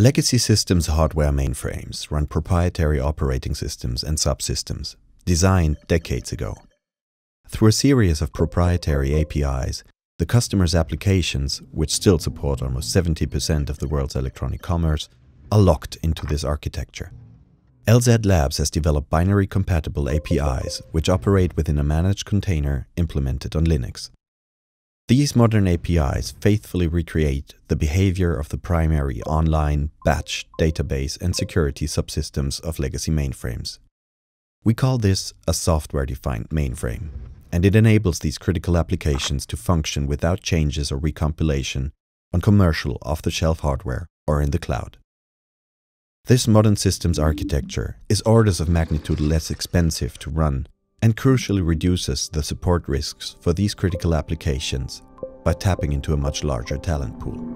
Legacy systems hardware mainframes run proprietary operating systems and subsystems designed decades ago. Through a series of proprietary APIs, the customer's applications, which still support almost 70% of the world's electronic commerce, are locked into this architecture. LzLabs has developed binary compatible APIs which operate within a managed container implemented on Linux. These modern APIs faithfully recreate the behavior of the primary online, batch, database, and security subsystems of legacy mainframes. We call this a software-defined mainframe, and it enables these critical applications to function without changes or recompilation on commercial off-the-shelf hardware or in the cloud. This modern systems architecture is orders of magnitude less expensive to run and crucially reduces the support risks for these critical applications by tapping into a much larger talent pool.